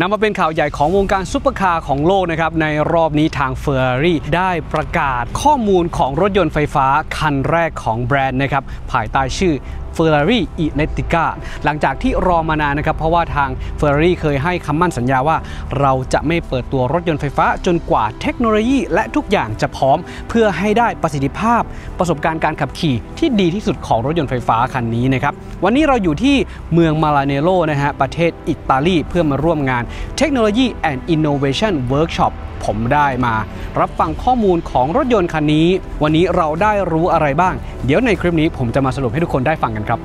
นำมาเป็นข่าวใหญ่ของวงการซุปเปอร์คาร์ของโลกนะครับ ในรอบนี้ทาง Ferrari ได้ประกาศข้อมูลของรถยนต์ไฟฟ้าคันแรกของแบรนด์นะครับ ภายใต้ชื่อ Ferrari Elettrica หลังจากที่รอมานานนะครับ เพราะว่าทาง Ferrari เคยให้คำมั่นสัญญาว่า เราจะไม่เปิดตัวรถยนต์ไฟฟ้าจนกว่าเทคโนโลยี และทุกอย่างจะพร้อม เพื่อให้ได้ประสิทธิภาพ ประสบการณ์การขับขี่ที่ดีที่สุดของรถยนต์ไฟฟ้าคันนี้นะครับวันนี้เราอยู่ที่เมืองมาลาเนโรนะฮะประเทศอิตาลีเพื่อมาร่วมงาน Technology and Innovation Workshop ผมได้มา รับฟังข้อมูลของรถยนต์คันนี้ วันนี้เราได้รู้อะไรบ้าง เดี๋ยวในคลิปนี้ผมจะมาสรุปให้ทุกคนได้ฟังกันครับ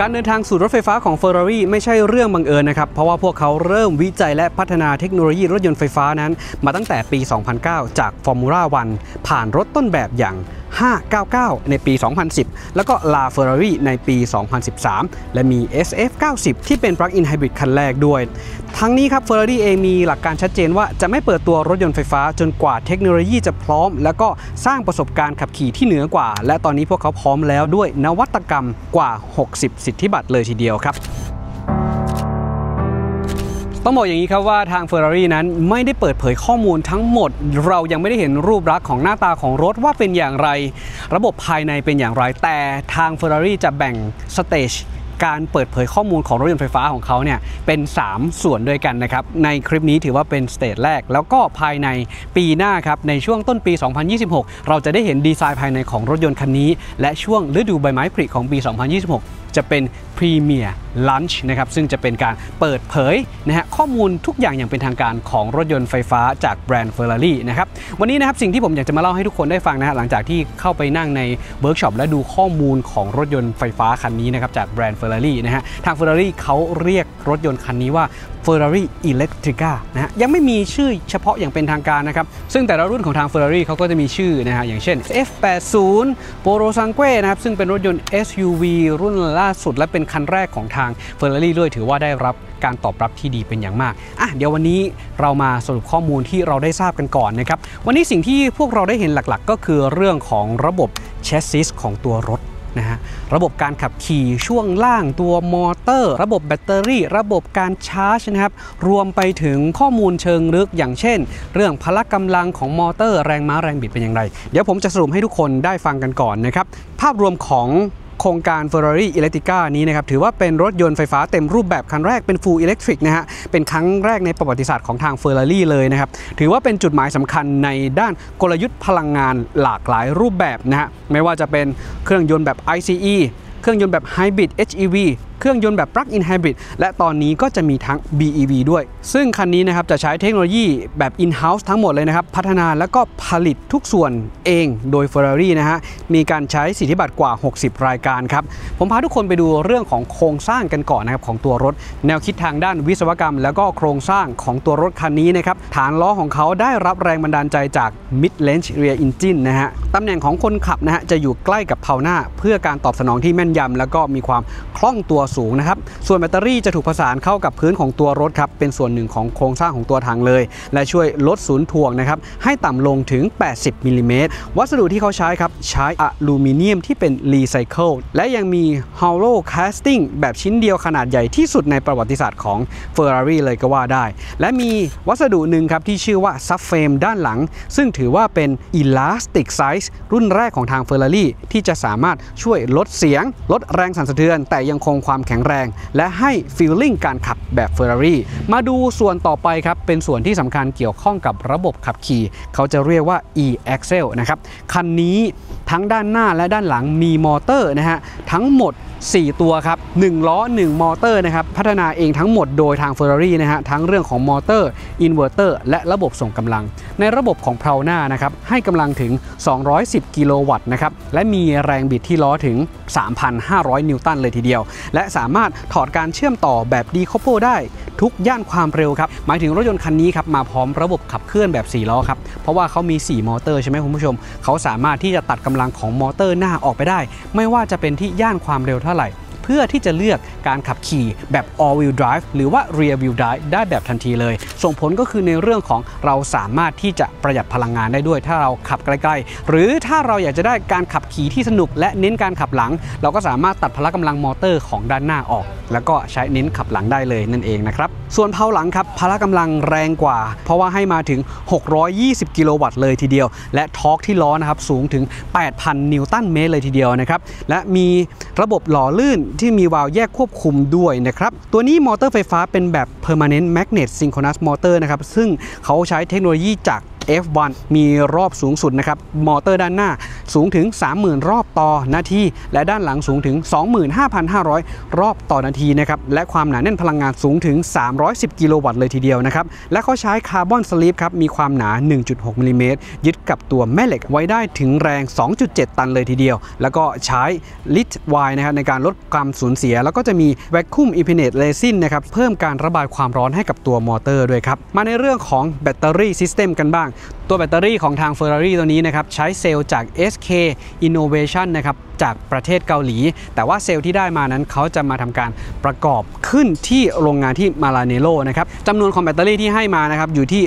การเดินทางสู่รถไฟฟ้าของ Ferrari ไม่ใช่เรื่องบังเอิญนะครับ เพราะว่าพวกเขาเริ่มวิจัยและพัฒนาเทคโนโลยีรถยนต์ไฟฟ้านั้น มาตั้งแต่ปี 2009 จาก Formula One ผ่านรถต้นแบบอย่าง 599 ในปี 2010 แล้วก็ La Ferrari ในปี 2013 และมี SF90 ที่เป็น Plug-in Hybrid คันแรกด้วย ทั้งนี้ครับ Ferrari เองมีหลักการชัดเจนว่าจะไม่เปิดตัวรถยนต์ไฟฟ้าจนกว่าเทคโนโลยีจะพร้อม แล้วก็สร้างประสบการณ์ขับขี่ที่เหนือกว่า และตอนนี้พวกเขาพร้อมแล้วด้วยนวัตกรรมกว่า 60 สิทธิบัตรเลยทีเดียวครับ ต้องบอกอย่างนี้ครับว่าทาง Ferrari นั้นไม่ได้เปิดเผยข้อมูลทั้งหมด เรายังไม่ได้เห็นรูปลักษณ์ของหน้าตาของรถว่าเป็นอย่างไร ระบบภายในเป็นอย่างไร แต่ทาง Ferrari จะแบ่ง stage การเปิดเผยข้อมูลของรถยนต์ไฟฟ้าของเขาเนี่ยเป็น 3 ส่วนด้วยกันนะครับ ในคลิปนี้ถือว่าเป็น stage แรก แล้วก็ภายในปีหน้าครับ ในช่วงต้นปี 2026 เราจะได้เห็นดีไซน์ภายในของรถยนต์คันนี้ และช่วงฤดูใบไม้ผลิของปี 2026 จะเป็นpremiere launch นะครับซึ่งจะเป็นการเปิดเผยนะฮะข้อมูลทุกอย่างอย่างเป็นทางการของรถยนต์ไฟฟ้าจากแบรนด์ Ferrari นะครับวันนี้นะครับสิ่งที่ผมอยากจะมาเล่าให้ทุกคนได้ฟังนะฮะหลังจากที่เข้าไปนั่งในเวิร์กช็อปและดูข้อมูลของรถยนต์ไฟฟ้าคันนี้นะครับจากแบรนด์ Ferrari นะฮะทาง Ferrari เขาเรียกรถยนต์คันนี้ว่า Ferrari Elettrica นะฮะยังไม่มีชื่อเฉพาะอย่างเป็นทางการนะครับ ซึ่งแต่ละรุ่นของทาง Ferrari เขาก็จะมีชื่อนะฮะอย่างเช่น F80 Polo Sangue นะครับ ซึ่งเป็นรถยนต์ SUV รุ่นล่าสุดและเป็นคันแรกของทาง Ferrari ด้วยถือว่าได้รับการตอบรับที่ดีเป็นอย่างมากอะเดี๋ยววันนี้เรามาสรุปข้อมูลที่เราได้ทราบกันก่อนนะครับ วันนี้สิ่งที่พวกเราได้เห็นหลักๆ ก็คือเรื่องของระบบแชสซิสของตัวรถ นะฮะระบบการขับขี่ช่วงล่างตัวมอเตอร์ ระบบแบตเตอรี่ ระบบการชาร์จนะครับรวมไปถึงข้อมูลเชิงลึกอย่างเช่น เรื่องพละกำลังของมอเตอร์แรงม้าแรงบิดเป็นอย่างไร เดี๋ยวผมจะสรุปให้ทุกคนได้ฟังกันก่อนนะครับภาพรวมของ โครงการ Ferrari Electrica นี้นะครับถือว่าเป็นรถยนต์ไฟฟ้าเต็มรูปแบบคันแรกเป็น Full Electric นะฮะเป็นครั้งแรกในประวัติศาสตร์ของทาง Ferrari เลยนะครับถือว่าเป็นจุดหมายสำคัญในด้านกลยุทธ์พลังงานหลากหลายรูปแบบนะฮะไม่ว่าจะเป็นเครื่องยนต์แบบ ICE เครื่องยนต์แบบ Hybrid HEV เครื่องยนต์แบบ Plug-in Hybrid และตอนนี้ก็จะมีทั้ง BEV ด้วย ซึ่งคันนี้นะครับจะใช้เทคโนโลยีแบบ in-house ทั้งหมดเลยนะครับ พัฒนาแล้วก็ผลิตทุกส่วนเองโดย Ferrari นะฮะ มีการใช้สิทธิบัตรกว่า 60 รายการครับ ผมพาทุกคนไปดูเรื่องของโครงสร้างกันก่อนนะครับของตัวรถ แนวคิดทางด้านวิศวกรรม แล้วก็โครงสร้างของตัวรถคันนี้นะครับ ฐานล้อของเขาได้รับแรงบันดาลใจจาก Mid Range Rear Engine นะฮะ ตำแหน่งของคนขับนะฮะจะอยู่ใกล้กับเพาหน้า เพื่อการตอบสนองที่แม่นยำแล้วก็มีความคล่องตัวสูงนะครับ ส่วนแบตเตอรี่จะถูกผสานเข้ากับพื้นของตัวรถครับ เป็นส่วนหนึ่งของโครงสร้างของตัวถังเลย และช่วยลดศูนย์ถ่วงนะครับ ให้ต่ำลงถึง 80มิลลิเมตร วัสดุที่เขาใช้ครับ ใช้อลูมิเนียมที่เป็นรีไซเคิล และยังมี hollow casting แบบชิ้นเดียวขนาดใหญ่ที่สุดในประวัติศาสตร์ของ Ferrari เลยก็ว่าได้ และมีวัสดุหนึ่งครับที่ชื่อว่า subframe ด้านหลัง ซึ่งถือว่าเป็น elastic size รุ่นแรกของทาง Ferrari ที่จะสามารถช่วยลดเสียง ลดแรงสั่นสะเทือน แต่ยังคงความแข็งแรง และให้ feeling การขับแบบ Ferrari มาดูส่วนต่อไปครับ เป็นส่วนที่สำคัญเกี่ยวข้องกับระบบขับขี่ เขาจะเรียกว่า e-axle นะครับ คันนี้ทั้งด้านหน้าและด้านหลังมีมอเตอร์นะฮะ ทั้งหมด 4 ตัวครับ 1 ล้อ 1 มอเตอร์นะครับ พัฒนาเองทั้งหมดโดยทาง Ferrari นะฮะ ทั้งเรื่องของมอเตอร์ อินเวอร์เตอร์ และระบบส่งกำลัง ในระบบของเพลาหน้านะครับ ให้กำลังถึง 210 กิโลวัตต์นะครับ และมีแรงบิดที่ล้อถึง 3,500 นิวตันเลยทีเดียว และและสามารถถอดการเชื่อมต่อแบบดีคอป l ได้ทุกย่านความเร็วครับ หมายถึงรถยนต์คันนี้ครับมาพร้อมระบบขับเคลื่อนแบบ 4 ล้อครับ เพราะว่าเขามี 4 มอเตอร์ใช่ไหมคุณผู้ชม เขาสามารถที่จะตัดกำลังของมอเตอร์หน้าออกไปได้ ไม่ว่าจะเป็นที่ย่านความเร็วเท่าไหร่ เพื่อที่จะเลือกการขับขี่แบบ all wheel drive หรือว่า rear wheel drive ได้แบบทันทีเลย ส่งผลก็คือในเรื่องของเราสามารถที่จะประหยัดพลังงานได้ด้วย ถ้าเราขับใกล้ๆ หรือถ้าเราอยากจะได้การขับขี่ที่สนุก และเน้นการขับหลัง เราก็สามารถตัดพละกำลังมอเตอร์ของด้านหน้าออก แล้วก็ใช้เน้นขับหลังได้เลยนั่นเองนะครับส่วนเพลาหลังครับพละกำลังแรงกว่า เพราะว่าให้มาถึง 620 กิโลวัตต์เลยทีเดียว และทอร์กที่ล้อนะครับสูงถึง 8,000 นิวตันเมตรเลยทีเดียวนะครับและมีระบบหล่อลื่นที่มีวาล์วแยกควบคุมด้วยนะครับ ตัวนี้มอเตอร์ไฟฟ้าเป็นแบบ permanent magnet synchronous motor นะครับ ซึ่งเขาใช้เทคโนโลยีจาก F1 มีรอบสูงสุดนะครับ มอเตอร์ด้านหน้าสูงถึง 30,000 รอบต่อนาที และด้านหลังสูงถึง 25,500 รอบต่อนาทีนะครับและความหนาแน่นพลังงานสูงถึง 310 กิโลวัตต์เลยทีเดียวนะครับและเขาใช้ carbon sleeve ครับมีความหนา 1.6มิลลิเมตรยึดกับตัวแม่เหล็กไว้ได้ถึงแรง 2.7 ตันเลยทีเดียว แล้วก็ใช้ Litz wire นะครับในการลดความสูญเสีย แล้วก็จะมี vacuum impregnated resin นะครับเพิ่มการระบายความร้อนให้กับตัวมอเตอร์ด้วยครับมาในเรื่องของ battery system กันบ้าง ตัวแบตเตอรี่ของทาง Ferrari ตัวนี้นะครับใช้เซลล์จาก SK Innovation นะครับจากประเทศเกาหลี แต่ว่าเซลล์ที่ได้มานั้นเขาจะมาทำการประกอบขึ้นที่โรงงานที่มาราเนลโลนะครับจำนวนของแบตเตอรี่ที่ให้มานะครับอยู่ที่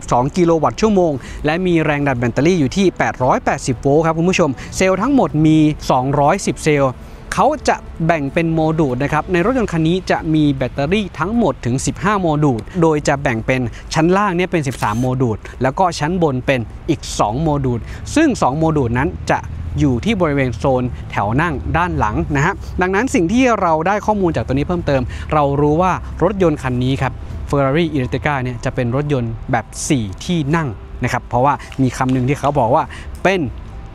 122 กิโลวัตต์ชั่วโมง และมีแรงดันแบตเตอรี่อยู่ที่ 880 โวลต์ครับคุณผู้ชม เซลล์ทั้งหมดมี 210 เซลล์ เขาจะแบ่งเป็นโมดูลนะครับ ในรถยนต์คันนี้จะมีแบตเตอรี่ทั้งหมดถึง 15 โมดูล โดยจะแบ่งเป็นชั้นล่างเนี่ยเป็น 13 โมดูล แล้วก็ชั้นบนเป็นอีก 2 โมดูล ซึ่ง 2 โมดูลนั้นจะอยู่ที่บริเวณโซนแถวนั่งด้านหลังนะฮะ ดังนั้นสิ่งที่เราได้ข้อมูลจากตัวนี้เพิ่มเติม เรารู้ว่ารถยนต์คันนี้ครับ Ferrari Electrica เนี่ยจะเป็นรถยนต์แบบ 4 ที่นั่งนะครับ เพราะว่ามีคำหนึ่งที่เขาบอกว่าเป็น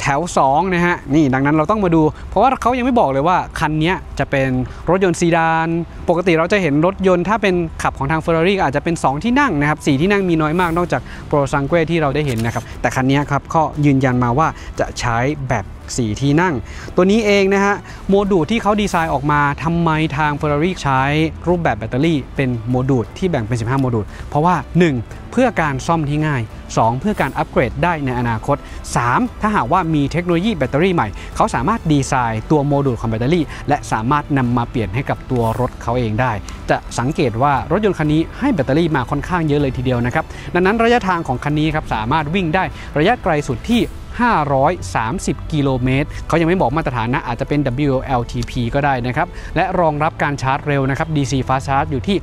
แถว2นะฮะนี่ดังนั้นเราต้องมาดู เพราะว่าเขายังไม่บอกเลยว่าคันนี้จะเป็นรถยนต์ซีดาน ปกติเราจะเห็นรถยนต์ถ้าเป็นขับของทาง Ferrari อาจจะเป็น 2 ที่นั่งนะครับสี่ที่นั่งมีน้อยมากนอกจาก Purosangue ที่เราได้เห็นนะครับแต่คันนี้ครับก็ยืนยันมาว่าจะใช้แบบ 4 ที่นั่ง ตัวนี้เองนะฮะโมดูลที่เขาดีไซน์ออกมาทำไมทาง Ferrari ใช้รูปแบบแบตเตอรี่เป็นโมดูลที่แบ่งเป็น 15 โมดูล เพราะว่า 1 เพื่อการซ่อมที่ง่าย 2 เพื่อการอัปเกรดได้ในอนาคต 3 ถ้าหากว่ามีเทคโนโลยีแบตเตอรี่ใหม่ เขาสามารถดีไซน์ตัวโมดูลของแบตเตอรี่ และสามารถนำมาเปลี่ยนให้กับตัวรถเขาเองได้ จะสังเกตว่ารถยนต์คันนี้ให้แบตเตอรี่มาค่อนข้างเยอะเลยทีเดียวนะครับ ดังนั้นระยะทางของคันนี้ครับสามารถวิ่งได้ระยะไกลสุดที่ 530 กิโลเมตรเขายังไม่บอกมาตรฐานนะอาจจะเป็น WLTP ก็ได้นะครับ และรองรับการชาร์จเร็วนะครับ DC Fast Charge อยู่ที่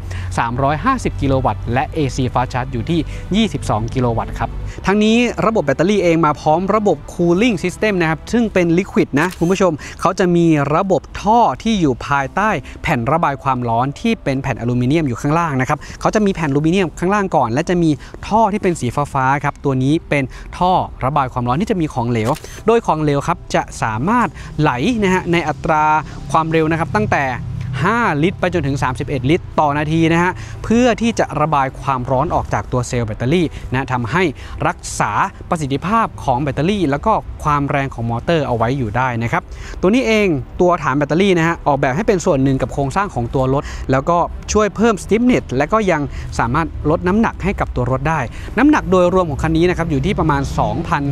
350 กิโลวัตต์ และ AC Fast Charge อยู่ที่ 22 กิโลวัตต์ครับ ทั้งนี้ระบบแบตเตอรี่เองมาพร้อมระบบ Cooling System นะครับ ซึ่งเป็น Liquid นะ คุณผู้ชม เขาจะมีระบบท่อที่อยู่ภายใต้แผ่นระบายความร้อนที่เป็นแผ่นอลูมิเนียมอยู่ข้างล่างนะครับ เขาจะมีแผ่นอลูมิเนียมข้างล่างก่อน และจะมีท่อที่เป็นสีฟ้าๆครับ ตัวนี้เป็นท่อระบายความร้อนที่จะมีมีของเหลว โดยของเหลวครับจะสามารถไหลนะฮะในอัตราความเร็วนะครับตั้งแต่ 5 ลิตร ไปจนถึง 31 ลิตร ต่อนาทีนะฮะเพื่อที่จะระบายความร้อนออกจากตัวเซลล์แบตเตอรี่นะทำให้รักษาประสิทธิภาพของแบตเตอรี่ แล้วก็ความแรงของมอเตอร์เอาไว้อยู่ได้นะครับตัวนี้เองตัวฐานแบตเตอรี่นะฮะออกแบบให้เป็นส่วนหนึ่งกับโครงสร้างของตัวรถ แล้วก็ช่วยเพิ่ม stiffness และก็ยังสามารถลดน้ำหนักให้กับตัวรถได้ น้ำหนักโดยรวมของคันนี้นะครับอยู่ที่ประมาณ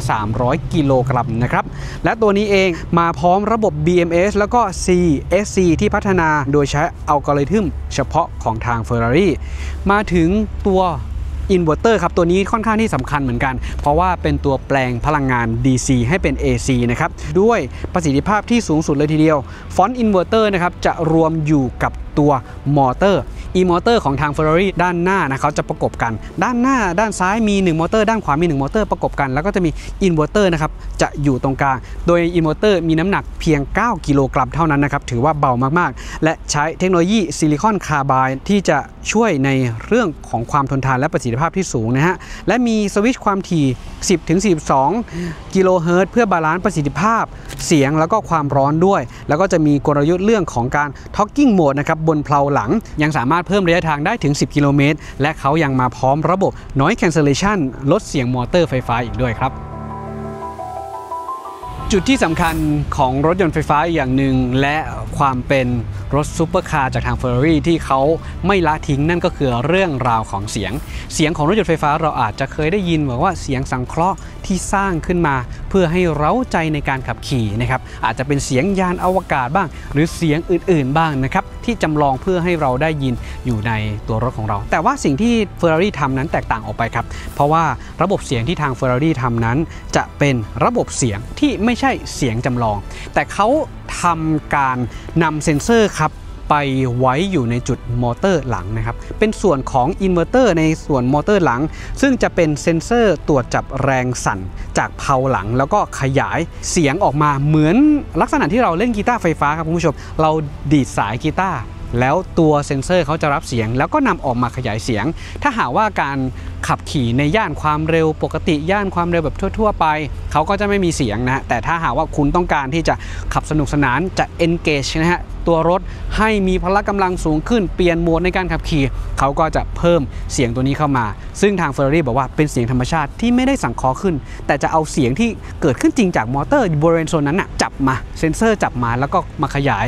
2,300 กิโลกรัมนะครับและตัวนี้เองมาพร้อมระบบ BMS แล้วก็ CSC ที่พัฒนาโดยใช้อัลกอริทึมเฉพาะของทาง Ferrari มาถึงตัว อินเวอร์เตอร์ครับตัวนี้ค่อนข้างที่สำคัญเหมือนกัน เพราะว่าเป็นตัวแปลงพลังงาน DC ให้เป็น AC นะครับ ด้วยประสิทธิภาพที่สูงสุดเลยทีเดียว front inverter นะครับจะรวมอยู่กับตัวมอเตอร์ e มอเตอร์ของทาง Ferrari ด้านหน้านะเขาจะประกบกัน ด้านหน้าด้านซ้ายมี 1 มอเตอร์ ด้านขวามี 1 มอเตอร์ประกบกัน แล้วก็จะมีอินเวอร์เตอร์นะครับจะอยู่ตรงกลาง โดยอินเวอร์เตอร์มีน้ำหนักเพียง 9 กิโลกรัมเท่านั้นนะครับถือว่าเบามากๆ และใช้เทคโนโลยี silicon carbide ที่จะช่วยในเรื่องของความทนทานและประสิทธิภาพที่สูงนะฮะ และมีสวิตช์ความถี่ 10ถึง42 กิโลเฮิรตซ์เพื่อ balance ประสิทธิภาพเสียงแล้วก็ความร้อนด้วย แล้วก็จะมีกลยุทธ์เรื่องของการ Toggling Mode นะครับบนเพลาหลัง ยังสามารถเพิ่มระยะทางได้ถึง 10 กิโลเมตร และเขายังมาพร้อมระบบ Noise Cancellation ลดเสียงมอเตอร์ไฟฟ้าอีกด้วยครับ จุดที่สำคัญของรถยนต์ไฟฟ้าอย่างหนึ่งและความเป็นรถซูเปอร์คาร์จากทาง Ferrari ที่เขาไม่ละทิ้งนั่นก็คือเรื่องราวของเสียง เสียงของรถยนต์ไฟฟ้าเราอาจจะเคยได้ยินบอกว่าเสียงสังเคราะห์ที่สร้างขึ้นมา เพื่อให้เร้าใจในการขับขี่นะครับอาจจะเป็นเสียงยานอวกาศบ้าง หรือเสียงอื่น ๆ บ้างนะครับที่จำลองเพื่อให้เราได้ยินอยู่ในตัวรถของเรา แต่ว่าสิ่งที่ Ferrari ทำนั้นแตกต่างออกไปครับ เพราะว่าระบบเสียงที่ทาง Ferrari ทำนั้น จะเป็นระบบเสียงที่ไม่ใช่เสียงจำลอง แต่เขาทำการนำเซ็นเซอร์ครับ ไปไว้อยู่ในจุดมอเตอร์หลังนะครับเป็นส่วนของอินเวอร์เตอร์ในส่วนมอเตอร์หลัง ซึ่งจะเป็นเซ็นเซอร์ตรวจจับแรงสั่นจากเพลาหลัง แล้วก็ขยายเสียงออกมาเหมือนลักษณะที่เราเล่นกีตาร์ไฟฟ้าครับคุณผู้ชม เราดีดสายกีตาร์แล้วตัวเซ็นเซอร์เขาจะรับเสียง แล้วก็นำออกมาขยายเสียง ถ้าหากว่าการขับขี่ในย่านความเร็วปกติย่านความเร็วแบบทั่ว ๆ ไป เขาก็จะไม่มีเสียงนะฮะแต่ถ้าหากว่าคุณต้องการที่จะขับสนุกสนานจะ engage นะฮะ ตัวรถให้มีพละกำลังสูงขึ้นเปลี่ยนโหมดในการขับขี่เขาก็จะเพิ่มเสียงตัวนี้เข้ามา ซึ่งทาง Ferrari บอกว่าเป็นเสียงธรรมชาติที่ไม่ได้สั่งเคอขึ้น แต่จะเอาเสียงที่เกิดขึ้นจริงจากมอเตอร์บริเวณโซนนั้นนะจับมาเซ็นเซอร์จับมาแล้วก็มาขยาย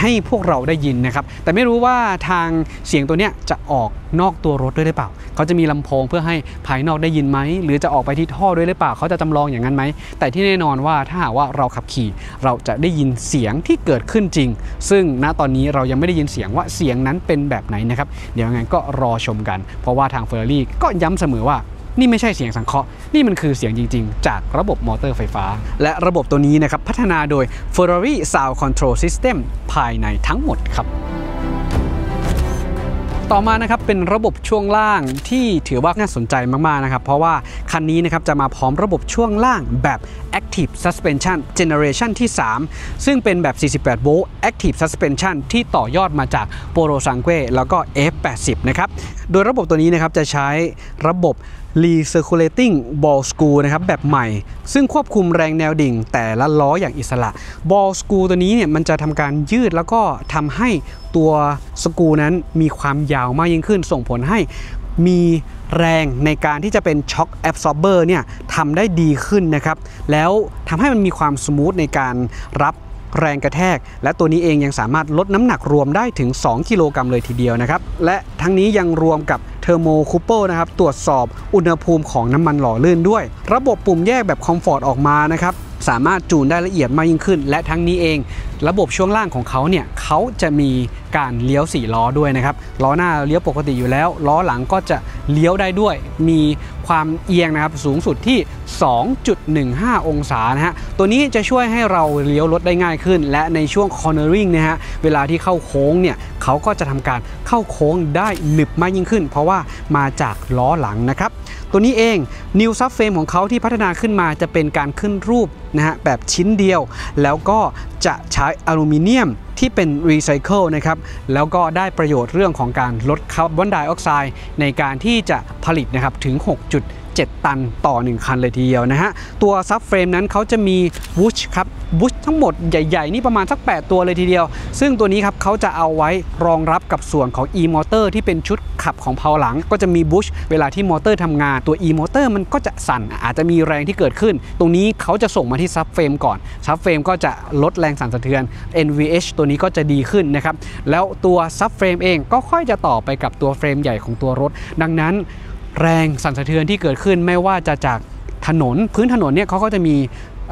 ให้พวกเราได้ยินนะครับแต่ไม่รู้ว่าทางเสียงตัวนี้จะออก นอกตัวรถด้วยหรือเปล่า เขาจะมีลำโพงเพื่อให้ภายนอกได้ยินไหม หรือจะออกไปที่ท่อด้วยหรือเปล่า เขาจะจำลองอย่างนั้นไหม แต่ที่แน่นอนว่าถ้าหากว่าเราขับขี่ เราจะได้ยินเสียงที่เกิดขึ้นจริง ซึ่งณตอนนี้เรายังไม่ได้ยินเสียงว่าเสียงนั้นเป็นแบบไหนนะครับ เดี๋ยวยังไงก็รอชมกัน เพราะว่าทาง f e r r a r i ก็ย้ำเสมอว่านี่ไม่ใช่เสียงสังเคราะห์ นี่มันคือเสียงจริง ๆ จากระบบมอเตอร์ไฟฟ้า และระบบตัวนี้นะครับ พัฒนาโดย Ferrari Sound Control System ภายในทั้งหมดครับ ต่อมานะครับเป็นระบบช่วงล่างที่ถือว่าน่าสนใจมากๆนะครับเพราะว่าคันนี้นะครับจะมาพร้อมระบบช่วงล่างแบบ Active Suspension Generation ที่ 3 ซึ่งเป็นแบบ 48 โวลต์ Active Suspension ที่ต่อยอดมาจาก p o โรซังเกแล้วก็ F80 นะครับโดยระบบตัวนี้นะครับจะใช้ระบบ Recirculating Ball Screw นะครับแบบใหม่ ซึ่งควบคุมแรงแนวดิ่งแต่ละล้ออย่างอิสระ Ball Screw ตัวนี้เนี่ยมันจะทำการยืดแล้วก็ทำให้ตัวสกรูนั้นมีความยาวมากยิ่งขึ้น ส่งผลให้มีแรงในการที่จะเป็น shock absorber เนี่ยทำได้ดีขึ้นนะครับ แล้วทำให้มันมีความ smooth ในการรับแรงกระแทก และตัวนี้เองยังสามารถลดน้ำหนักรวมได้ถึง 2 กิโลกรัมเลยทีเดียวนะครับ และทั้งนี้ยังรวมกับ เทอร์โมคูเปอร์นะครับตรวจสอบอุณหภูมิของน้ำมันหล่อลื่นด้วย ระบบปุ่มแยกแบบคอมฟอร์ตออกมานะครับ สามารถจูนได้ละเอียดมากยิ่งขึ้น และทั้งนี้เอง ระบบช่วงล่างของเขาเนี่ยเขาจะมีการเลี้ยว4ล้อด้วยนะครับล้อหน้าเลี้ยวปกติอยู่แล้ว ล้อหลังก็จะเลี้ยวได้ด้วย มีความเอียงนะครับสูงสุดที่ 2.15 องศานะฮะตัวนี้จะช่วยให้เราเลี้ยวรถได้ง่ายขึ้น และในช่วง cornering นะฮะเวลาที่เข้าโค้งเนี่ยเขาก็จะทำการเข้าโค้งได้หนึบมากยิ่งขึ้น เพราะว่ามาจากล้อหลังนะครับตัวนี้เอง New Subframe ของเขาที่พัฒนาขึ้นมาจะเป็นการขึ้นรูปนะฮะแบบชิ้นเดียว แล้วก็จะใช้อลูมิเนียมที่เป็นรีไซเคิลนะครับแล้วก็ได้ประโยชน์เรื่องของการลดคาร์บอนไดออกไซด์ในการที่จะผลิตนะครับถึง 6 7 ตันต่อ 1 คันเลยทีเดียวนะฮะ ตัว subframe นั้นเขาจะมีบูชครับบูชทั้งหมดใหญ่ ๆ นี่ประมาณสัก 8 ตัวเลยทีเดียว ซึ่งตัวนี้ครับเขาจะเอาไว้รองรับกับส่วนของ e-motor ที่เป็นชุดขับของเพลาหลัง ก็จะมีบูชเวลาที่มอเตอร์ทำงานตัว e-motor มันก็จะสั่นอาจจะมีแรงที่เกิดขึ้น ตรงนี้เขาจะส่งมาที่ subframe ก่อน subframe ก็จะลดแรงสั่นสะเทือน NVH ตัวนี้ก็จะดีขึ้นนะครับแล้วตัว subframe เองก็ค่อยจะต่อไปกับตัวเฟรมใหญ่ของตัวรถ ดังนั้น แรงสั่นสะเทือนที่เกิดขึ้นไม่ว่าจะจากถนนพื้นถนนเนี่ยเขาก็จะมี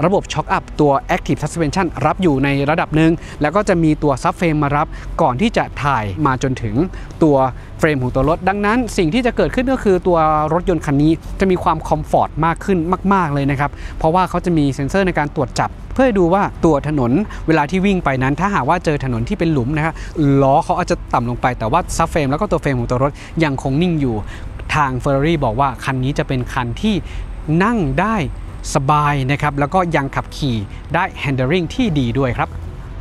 ระบบช็อคอัพตัว Active Suspension รับอยู่ในระดับหนึ่งแล้วก็จะมีตัว subframe มารับก่อนที่จะถ่ายมาจนถึงตัวเฟรมของตัวรถ ดังนั้นสิ่งที่จะเกิดขึ้นก็คือตัวรถยนต์คันนี้จะมีความ comfort มากขึ้นมาก ๆ เลยนะครับ เพราะว่าเขาจะมีเซ็นเซอร์ในการตรวจจับ เพื่อดูว่าตัวถนนเวลาที่วิ่งไปนั้น ถ้าหากว่าเจอถนนที่เป็นหลุมนะครับล้อเขาอาจจะต่ำลงไปแต่ว่า subframe แล้วก็ตัวเฟรมของตัวรถยังคงนิ่งอยู่าง Ferrari บอกว่าคันนี้จะเป็นคันที่นั่งได้สบายนะครับ แล้วก็ยังขับขี่ได้ handling ที่ดีด้วยครับ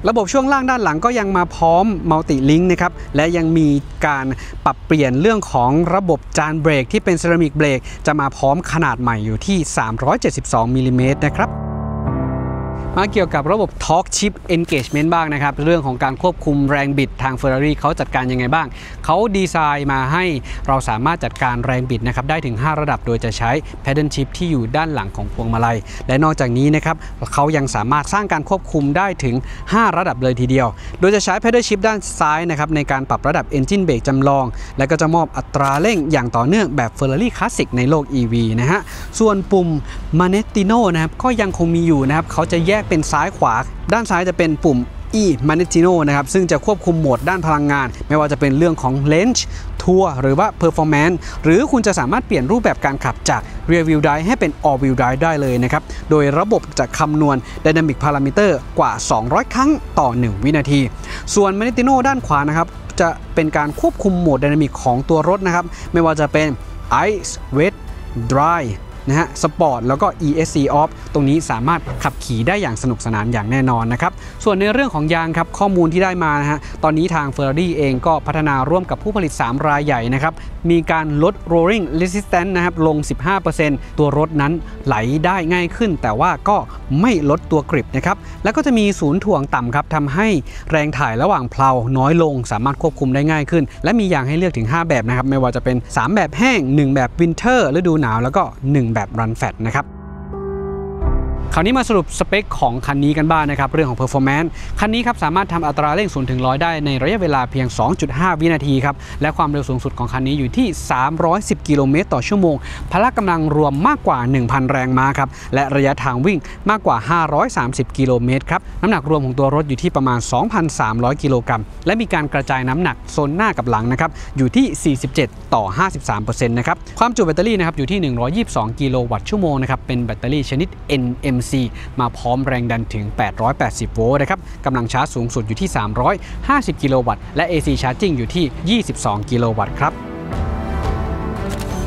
ระบบช่วงล่างด้านหลังก็ยังมาพร้อม multi-link นะครับ และยังมีการปรับเปลี่ยนเรื่องของระบบจานเบรกที่เป็นเซรามิกเบรกจะมาพร้อมขนาดใหม่อยู่ที่ 372มิลลิเมตรนะครับ มาเกี่ยวกับระบบ Torque Chip Engagement บ้างนะครับ เรื่องของการควบคุมแรงบิดทาง Ferrari เขาจัดการยังไงบ้าง เขาดีไซน์มาให้เราสามารถจัดการแรงบิดนะครับได้ถึง 5 ระดับโดยจะใช้ Pedal Chip ที่อยู่ด้านหลังของพวงมาลัย และนอกจากนี้นะครับเขายังสามารถสร้างการควบคุมได้ถึง 5 ระดับเลยทีเดียว โดยจะใช้ Pedal Chip ด้านซ้ายนะครับในการปรับระดับ Engine Brake จำลอง และก็จะมอบอัตราเร่งอย่างต่อเนื่องแบบ Ferrari Classic ในโลก EV นะฮะส่วนปุ่ม Manettino นะครับก็ยังคงมีอยู่นะครับเขาจะแยกเป็นซ้ายขวา ด้านซ้ายจะเป็นปุ่ม e m a n e t i n o นะครับซึ่งจะควบคุมโหมดด้านพลังงาน ไม่ว่าจะเป็นเรื่องของ Range ทัวร์หรือว่า Performance หรือคุณจะสามารถเปลี่ยนรูปแบบการขับจาก Rear Wheel Drive ให้เป็น All Wheel Drive ได้เลยนะครับ โดยระบบจะคำนวณ Dynamic Parameter กว่า 200 ครั้งต่อ 1 วินาที ส่วน m a n e t i n o ด้านขวานะครับจะเป็นการควบคุมโหมด Dynamic ของตัวรถนะครับ ไม่ว่าจะเป็น Ice Wet Dry นะฮะสปอร์ตแล้วก็ ESC Off ตรงนี้สามารถขับขี่ได้อย่างสนุกสนานอย่างแน่นอนนะครับ ส่วนในเรื่องของยางครับข้อมูลที่ได้มานะฮะตอนนี้ทาง Ferrari เองก็พัฒนาร่วมกับผู้ผลิต 3 รายใหญ่นะครับ มีการลด rolling resistance นะครับลง 15%ตัวรถนั้นไหลได้ง่ายขึ้น แต่ว่าก็ไม่ลดตัวกริปนะครับแล้วก็จะมีศูนย์ถ่วงต่ำครับทำให้แรงถ่ายระหว่างเพลาน้อยลง สามารถควบคุมได้ง่ายขึ้น และมีอย่างให้เลือกถึง 5 แบบนะครับไม่ว่าจะเป็น 3 แบบแห้ง 1 แบบ winter ฤดูหนาวแล้วก็ 1 แบบ run flat นะครับ คราวนี้มาสรุปสเปคของคันนี้กันบ้างนะครับ เรื่องของ performance คันนี้ครับสามารถทำอัตราเร่ง0ถึง100 ได้ในระยะเวลาเพียง 2.5 วินาทีครับ และความเร็วสูงสุดของคันนี้อยู่ที่ 310 กิโลเมตรต่อชั่วโมง พละกำลังรวมมากกว่า 1,000 แรงม้าครับ และระยะทางวิ่งมากกว่า 530 กิโลเมตรครับ น้ำหนักรวมของตัวรถอยู่ที่ประมาณ 2,300 กิโลกรัม และมีการกระจายน้ำหนักโซนหน้ากับหลังนะครับ อยู่ที่ 47 ต่อ 53%นะครับ ความจุแบตเตอรี่นะครับอยู่ที่ 122 กิโลวัตต์ชั่วโมงนะครับ เป็นแบตเตอรี่ชนิด NMC มาพร้อมแรงดันถึง 880 โวลต์นะครับกำลังชาร์จสูงสุดอยู่ที่ 350 กิโลวัตต์ และ AC Charging อยู่ที่ 22 กิโลวัตต์ครับ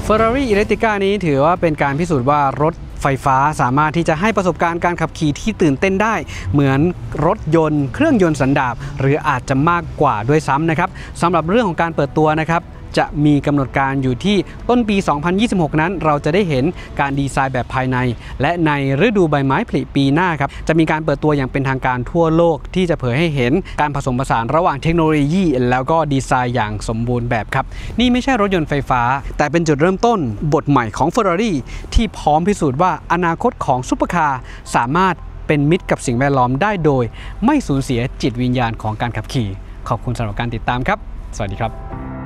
Ferrari Elettrica นี้ถือว่าเป็นการพิสูจน์ว่ารถไฟฟ้าสามารถที่จะให้ประสบการณ์การขับขี่ที่ตื่นเต้นได้ เหมือนรถยนต์ เครื่องยนต์สันดาปหรืออาจจะมากกว่าด้วยซ้ำนะครับสำหรับเรื่องของการเปิดตัวนะครับ จะมีกำหนดการอยู่ที่ต้นปี 2026 นั้น เราจะได้เห็นการดีไซน์แบบภายใน และในฤดูใบไม้ผลิปีหน้าครับ จะมีการเปิดตัวอย่างเป็นทางการทั่วโลกที่จะเผยให้เห็นการผสมผสานระหว่างเทคโนโลยี แล้วก็ดีไซน์อย่างสมบูรณ์แบบครับ นี่ไม่ใช่รถยนต์ไฟฟ้า แต่เป็นจุดเริ่มต้นบทใหม่ของ Ferrari ที่พร้อมพิสูจน์ว่าอนาคตของซุปเปอร์คาร์สามารถเป็นมิตรกับสิ่งแวดล้อมได้โดย ไม่สูญเสียจิตวิญญาณของการขับขี่ ขอบคุณสำหรับการติดตามครับ สวัสดีครับ